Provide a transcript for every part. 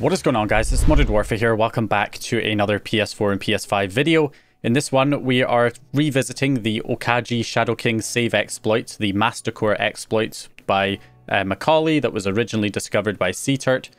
What is going on guys, it's Modded Warfare here, welcome back to another PS4 and PS5 video. In this one, we are revisiting the Okaji Shadow King save exploit, the Mastercore exploit by uh, Macaulay that was originally discovered by Seaturt.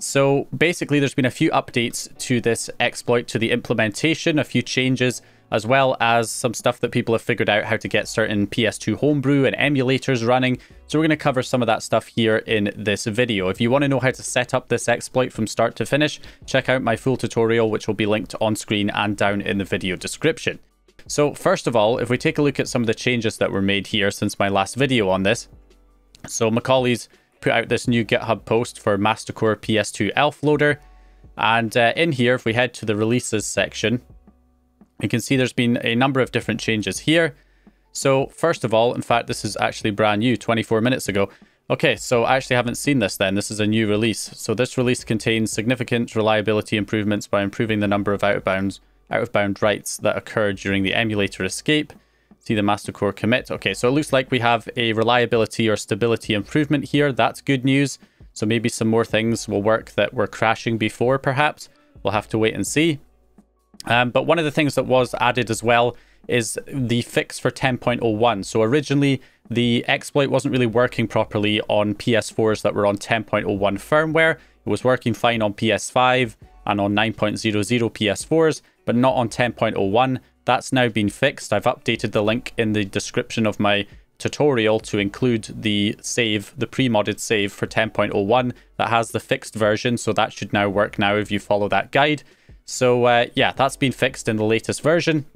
So basically there's been a few updates to this exploit, to the implementation, a few changes, as well as some stuff that people have figured out how to get certain PS2 homebrew and emulators running. So we're going to cover some of that stuff here in this video. If you want to know how to set up this exploit from start to finish, check out my full tutorial, which will be linked on screen and down in the video description. So first of all, if we take a look at some of the changes that were made here since my last video on this. So Macaulay's put out this new GitHub post for Mastercore PS2 Elf Loader. And uh, in here, if we head to the releases section, you can see there's been a number of different changes here. So first of all, in fact, this is actually brand new, 24 minutes ago. Okay, so I actually haven't seen this then. This is a new release. So this release contains significant reliability improvements by improving the number of out-of-bounds out-of-bound writes that occur during the emulator escape. See the master core commit. Okay, so it looks like we have a reliability or stability improvement here. That's good news. So maybe some more things will work that were crashing before, perhaps. We'll have to wait and see. Um, but one of the things that was added as well is the fix for 10.01. So originally, the exploit wasn't really working properly on PS4s that were on 10.01 firmware. It was working fine on PS5 and on 9.00 PS4s, but not on 10.01. That's now been fixed. I've updated the link in the description of my tutorial to include the save, the pre-modded save for 10.01 that has the fixed version. So that should now work now if you follow that guide. So uh, yeah, that's been fixed in the latest version.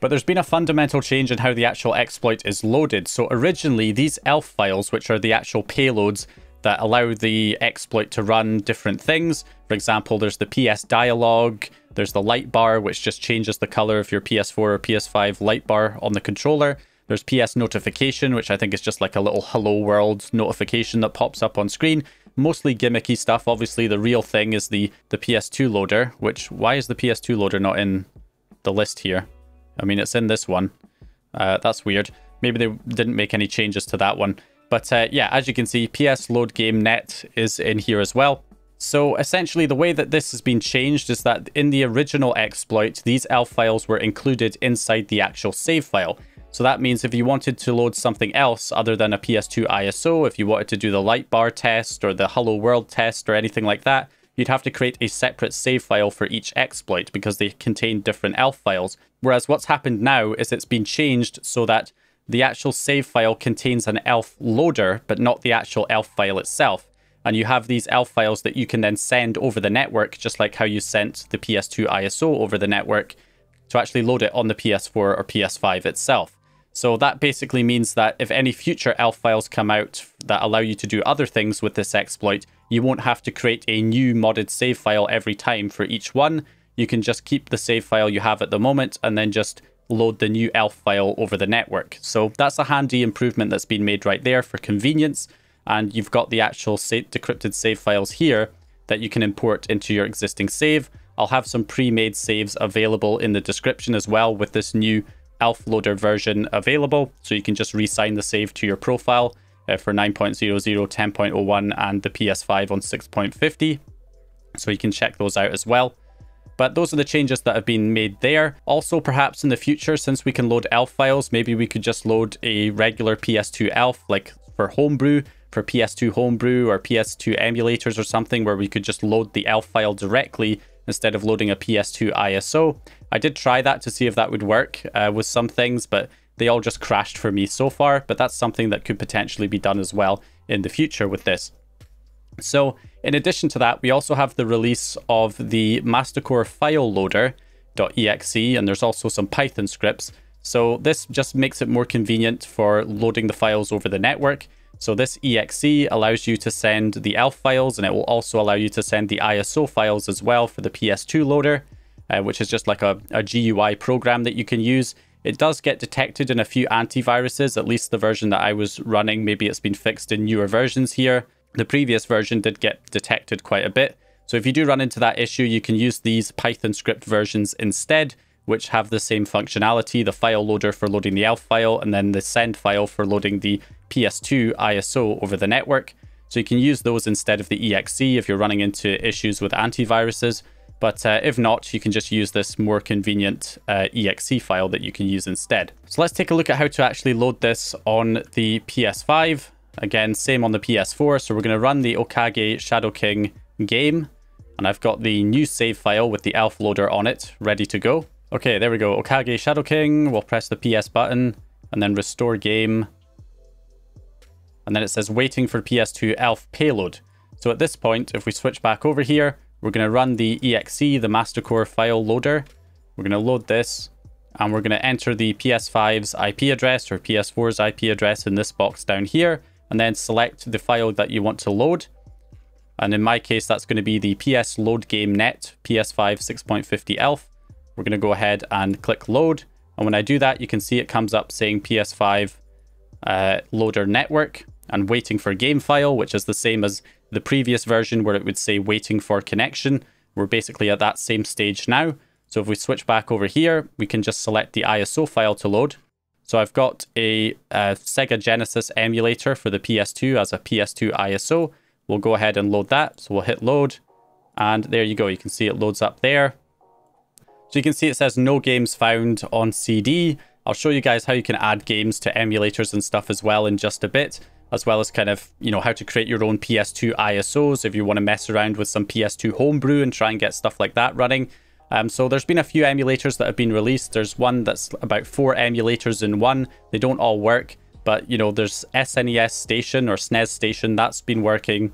But there's been a fundamental change in how the actual exploit is loaded. So originally, these ELF files, which are the actual payloads that allow the exploit to run different things. For example, there's the PS dialog, there's the light bar, which just changes the color of your PS4 or PS5 light bar on the controller. There's PS notification, which I think is just like a little hello world notification that pops up on screen mostly gimmicky stuff. Obviously, the real thing is the, the PS2 loader, which, why is the PS2 loader not in the list here? I mean, it's in this one. Uh, that's weird. Maybe they didn't make any changes to that one. But uh, yeah, as you can see, PS load game net is in here as well. So essentially, the way that this has been changed is that in the original exploit, these ELF files were included inside the actual save file. So that means if you wanted to load something else other than a PS2 ISO, if you wanted to do the light bar test or the Hello World test or anything like that, you'd have to create a separate save file for each exploit because they contain different ELF files. Whereas what's happened now is it's been changed so that the actual save file contains an ELF loader, but not the actual ELF file itself. And you have these ELF files that you can then send over the network, just like how you sent the PS2 ISO over the network to actually load it on the PS4 or PS5 itself. So that basically means that if any future ELF files come out that allow you to do other things with this exploit, you won't have to create a new modded save file every time for each one. You can just keep the save file you have at the moment and then just load the new ELF file over the network. So that's a handy improvement that's been made right there for convenience. And you've got the actual decrypted save files here that you can import into your existing save. I'll have some pre-made saves available in the description as well with this new ELF loader version available. So you can just resign the save to your profile uh, for 9.00, 10.01, and the PS5 on 6.50. So you can check those out as well. But those are the changes that have been made there. Also, perhaps in the future, since we can load ELF files, maybe we could just load a regular PS2 ELF, like for Homebrew, for PS2 Homebrew or PS2 emulators or something, where we could just load the ELF file directly instead of loading a PS2 ISO. I did try that to see if that would work uh, with some things, but they all just crashed for me so far. But that's something that could potentially be done as well in the future with this. So in addition to that, we also have the release of the Mastercore file loader.exe, and there's also some Python scripts. So this just makes it more convenient for loading the files over the network. So this exe allows you to send the ELF files and it will also allow you to send the ISO files as well for the PS2 loader, uh, which is just like a, a GUI program that you can use. It does get detected in a few antiviruses, at least the version that I was running. Maybe it's been fixed in newer versions here. The previous version did get detected quite a bit. So if you do run into that issue, you can use these Python script versions instead, which have the same functionality, the file loader for loading the ELF file, and then the send file for loading the PS2 ISO over the network. So you can use those instead of the exe if you're running into issues with antiviruses. But uh, if not, you can just use this more convenient uh, exe file that you can use instead. So let's take a look at how to actually load this on the PS5. Again, same on the PS4. So we're going to run the Okage Shadow King game. And I've got the new save file with the elf loader on it, ready to go. Okay, there we go. Okage Shadow King. We'll press the PS button and then restore game. And then it says waiting for PS2 elf payload. So at this point, if we switch back over here, we're going to run the exe, the MasterCore file loader. We're going to load this and we're going to enter the PS5's IP address or PS4's IP address in this box down here and then select the file that you want to load. And in my case, that's going to be the PS load game net PS5 6.50 ELF. We're going to go ahead and click load. And when I do that, you can see it comes up saying PS5 uh, loader network and waiting for game file, which is the same as the previous version where it would say waiting for connection. We're basically at that same stage now. So if we switch back over here, we can just select the ISO file to load. So I've got a, a Sega Genesis emulator for the PS2 as a PS2 ISO. We'll go ahead and load that. So we'll hit load and there you go. You can see it loads up there. So you can see it says no games found on CD. I'll show you guys how you can add games to emulators and stuff as well in just a bit as well as kind of, you know, how to create your own PS2 ISOs if you want to mess around with some PS2 homebrew and try and get stuff like that running. Um, so there's been a few emulators that have been released. There's one that's about four emulators in one. They don't all work, but, you know, there's SNES Station or SNES Station. That's been working.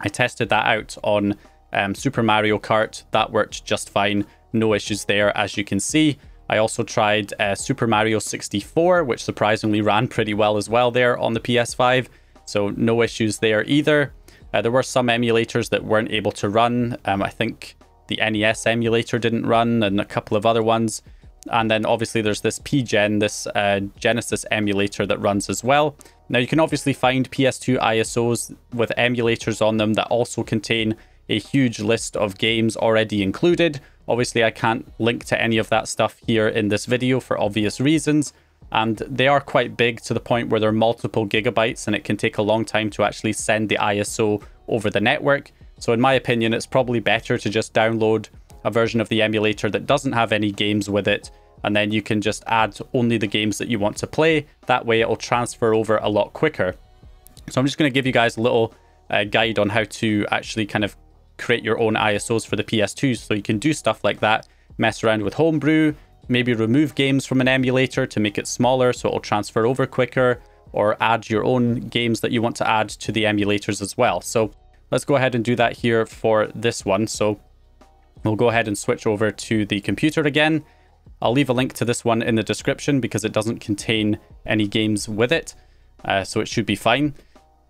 I tested that out on um, Super Mario Kart. That worked just fine. No issues there, as you can see. I also tried uh, Super Mario 64, which surprisingly ran pretty well as well there on the PS5. So no issues there either. Uh, there were some emulators that weren't able to run. Um, I think the NES emulator didn't run and a couple of other ones. And then obviously there's this PGen, this uh, Genesis emulator that runs as well. Now you can obviously find PS2 ISOs with emulators on them that also contain a huge list of games already included. Obviously, I can't link to any of that stuff here in this video for obvious reasons. And they are quite big to the point where they're multiple gigabytes and it can take a long time to actually send the ISO over the network. So in my opinion, it's probably better to just download a version of the emulator that doesn't have any games with it. And then you can just add only the games that you want to play. That way it'll transfer over a lot quicker. So I'm just going to give you guys a little uh, guide on how to actually kind of create your own ISOs for the PS2 so you can do stuff like that, mess around with homebrew, maybe remove games from an emulator to make it smaller so it'll transfer over quicker, or add your own games that you want to add to the emulators as well. So let's go ahead and do that here for this one. So we'll go ahead and switch over to the computer again. I'll leave a link to this one in the description because it doesn't contain any games with it, uh, so it should be fine.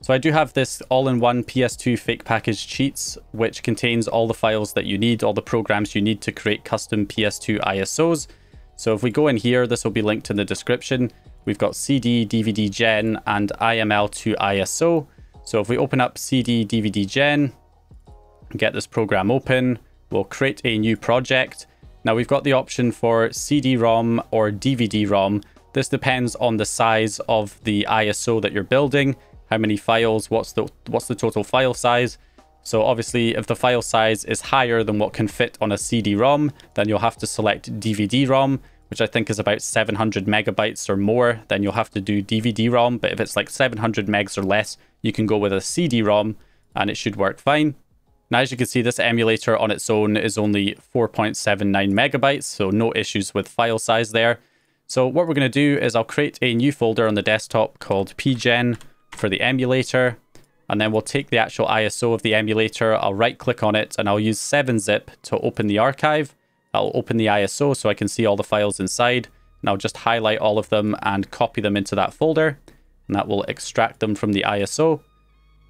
So I do have this all-in-one PS2 fake package cheats, which contains all the files that you need, all the programs you need to create custom PS2 ISOs. So if we go in here, this will be linked in the description. We've got CD, DVD Gen, and IML to ISO. So if we open up CD, DVD Gen, get this program open, we'll create a new project. Now we've got the option for CD-ROM or DVD-ROM. This depends on the size of the ISO that you're building how many files, what's the what's the total file size. So obviously if the file size is higher than what can fit on a CD-ROM, then you'll have to select DVD-ROM, which I think is about 700 megabytes or more, then you'll have to do DVD-ROM. But if it's like 700 megs or less, you can go with a CD-ROM and it should work fine. Now, as you can see, this emulator on its own is only 4.79 megabytes, so no issues with file size there. So what we're going to do is I'll create a new folder on the desktop called pgen for the emulator. And then we'll take the actual ISO of the emulator. I'll right click on it and I'll use 7-zip to open the archive. I'll open the ISO so I can see all the files inside. And I'll just highlight all of them and copy them into that folder. And that will extract them from the ISO.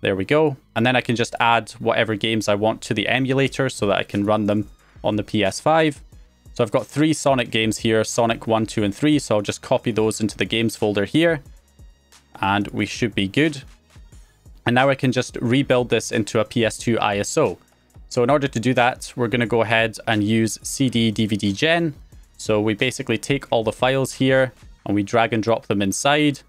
There we go. And then I can just add whatever games I want to the emulator so that I can run them on the PS5. So I've got three Sonic games here, Sonic 1, 2, and 3. So I'll just copy those into the games folder here and we should be good. And now I can just rebuild this into a PS2 ISO. So in order to do that, we're going to go ahead and use CD DVD Gen. So we basically take all the files here and we drag and drop them inside.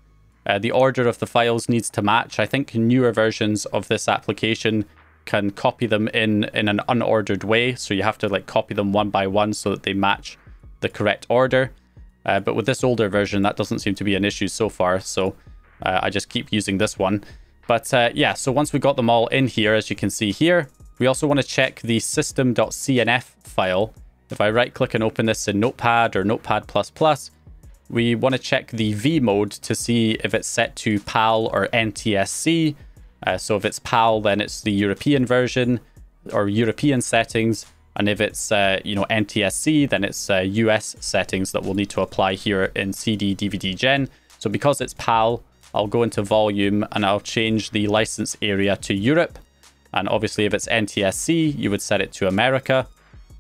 Uh, the order of the files needs to match. I think newer versions of this application can copy them in in an unordered way. So you have to like copy them one by one so that they match the correct order. Uh, but with this older version, that doesn't seem to be an issue so far. So uh, I just keep using this one. But uh, yeah, so once we got them all in here, as you can see here, we also want to check the system.cnf file. If I right click and open this in Notepad or Notepad++, we want to check the V mode to see if it's set to PAL or NTSC. Uh, so if it's PAL, then it's the European version or European settings. And if it's, uh, you know, NTSC, then it's uh, US settings that we'll need to apply here in CD DVD Gen. So because it's PAL, I'll go into volume and I'll change the license area to Europe. And obviously if it's NTSC, you would set it to America.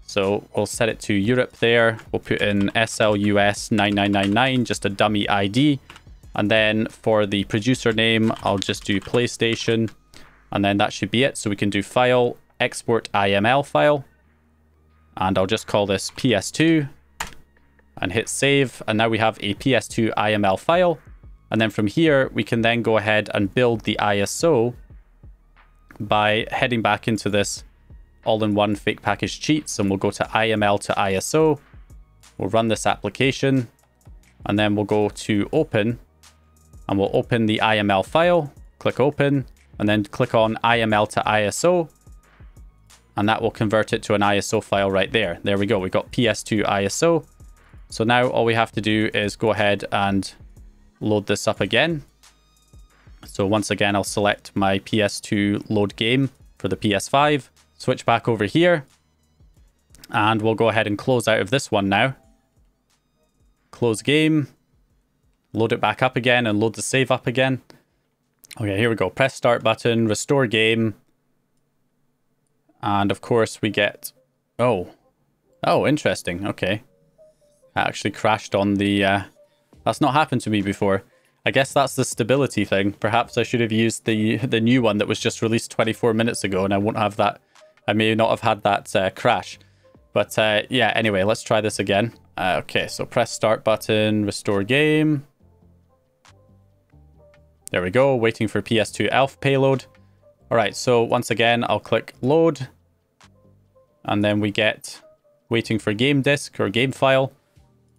So we'll set it to Europe there. We'll put in SLUS 9999, just a dummy ID. And then for the producer name, I'll just do PlayStation. And then that should be it. So we can do file, export IML file. And I'll just call this PS2 and hit save. And now we have a PS2 IML file. And then from here, we can then go ahead and build the ISO by heading back into this all-in-one fake package cheats and we'll go to IML to ISO. We'll run this application and then we'll go to open and we'll open the IML file, click open and then click on IML to ISO and that will convert it to an ISO file right there. There we go. We've got PS2 ISO. So now all we have to do is go ahead and load this up again. So once again, I'll select my PS2 load game for the PS5, switch back over here, and we'll go ahead and close out of this one now. Close game, load it back up again and load the save up again. Okay, here we go. Press start button, restore game. And of course we get, oh, oh, interesting. Okay. I actually crashed on the, uh, that's not happened to me before. I guess that's the stability thing. Perhaps I should have used the the new one that was just released 24 minutes ago and I won't have that. I may not have had that uh, crash. But uh, yeah, anyway, let's try this again. Uh, okay, so press start button, restore game. There we go, waiting for PS2 ELF payload. All right, so once again, I'll click load. And then we get waiting for game disk or game file.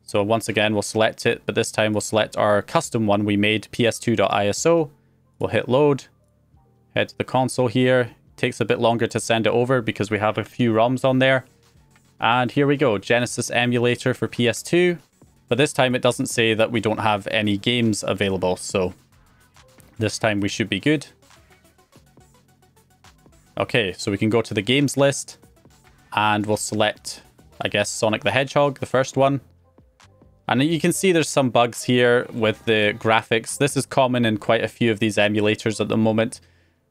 So once again, we'll select it, but this time we'll select our custom one we made, ps2.iso. We'll hit load, head to the console here. Takes a bit longer to send it over because we have a few ROMs on there. And here we go, Genesis emulator for PS2. But this time it doesn't say that we don't have any games available, so this time we should be good. Okay, so we can go to the games list and we'll select, I guess, Sonic the Hedgehog, the first one. And you can see there's some bugs here with the graphics. This is common in quite a few of these emulators at the moment.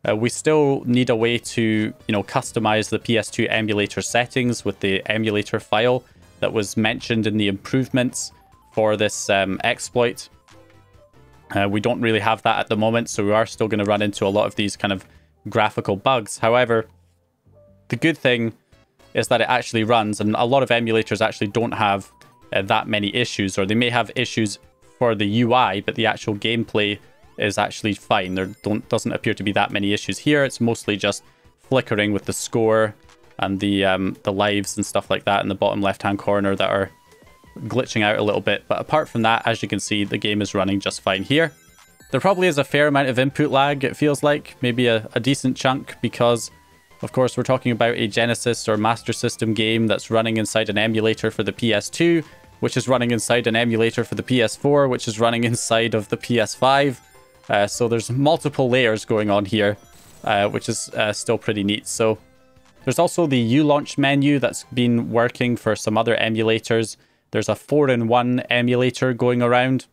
Uh, we still need a way to, you know, customize the PS2 emulator settings with the emulator file that was mentioned in the improvements for this um, exploit. Uh, we don't really have that at the moment, so we are still going to run into a lot of these kind of graphical bugs. However, the good thing is that it actually runs, and a lot of emulators actually don't have uh, that many issues, or they may have issues for the UI, but the actual gameplay is actually fine. There don't doesn't appear to be that many issues here. It's mostly just flickering with the score and the um, the lives and stuff like that in the bottom left hand corner that are glitching out a little bit. But apart from that, as you can see, the game is running just fine here. There probably is a fair amount of input lag, it feels like, maybe a, a decent chunk, because of course we're talking about a Genesis or Master System game that's running inside an emulator for the PS2, which is running inside an emulator for the PS4, which is running inside of the PS5. Uh, so there's multiple layers going on here, uh, which is uh, still pretty neat. So there's also the U-Launch menu that's been working for some other emulators. There's a 4-in-1 emulator going around,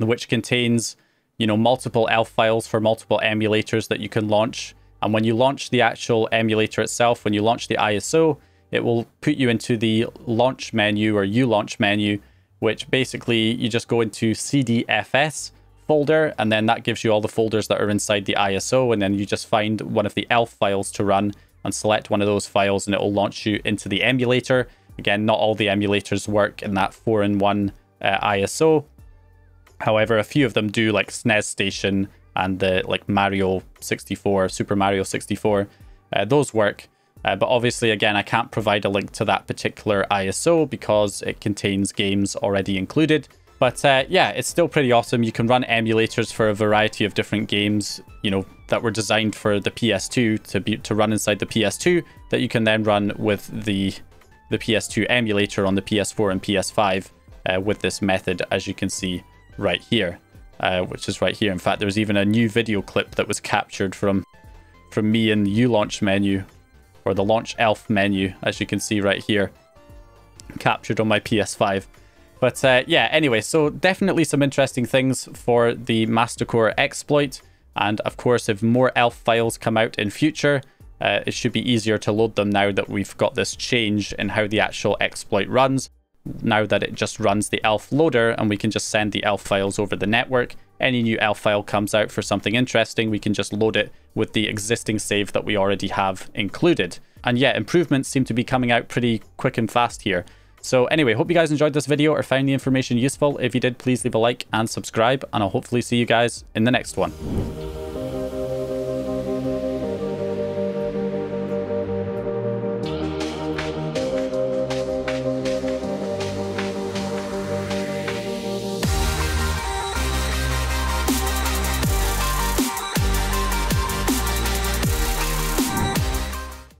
which contains, you know, multiple ELF files for multiple emulators that you can launch. And when you launch the actual emulator itself, when you launch the ISO, it will put you into the launch menu or U-Launch menu, which basically you just go into CDFS folder, and then that gives you all the folders that are inside the ISO, and then you just find one of the ELF files to run and select one of those files, and it will launch you into the emulator. Again, not all the emulators work in that 4-in-1 uh, ISO. However, a few of them do, like SNES Station and the like Mario 64, Super Mario 64. Uh, those work. Uh, but obviously, again, I can't provide a link to that particular ISO because it contains games already included. But uh, yeah, it's still pretty awesome. You can run emulators for a variety of different games, you know, that were designed for the PS2 to be to run inside the PS2 that you can then run with the the PS2 emulator on the PS4 and PS5 uh, with this method, as you can see right here, uh, which is right here. In fact, there's even a new video clip that was captured from from me in the U launch menu or the Launch Elf menu, as you can see right here, captured on my PS5. But uh, yeah, anyway, so definitely some interesting things for the Mastercore exploit. And of course, if more ELF files come out in future, uh, it should be easier to load them now that we've got this change in how the actual exploit runs. Now that it just runs the ELF loader and we can just send the ELF files over the network. Any new ELF file comes out for something interesting, we can just load it with the existing save that we already have included. And yeah, improvements seem to be coming out pretty quick and fast here. So anyway, hope you guys enjoyed this video or found the information useful. If you did, please leave a like and subscribe, and I'll hopefully see you guys in the next one.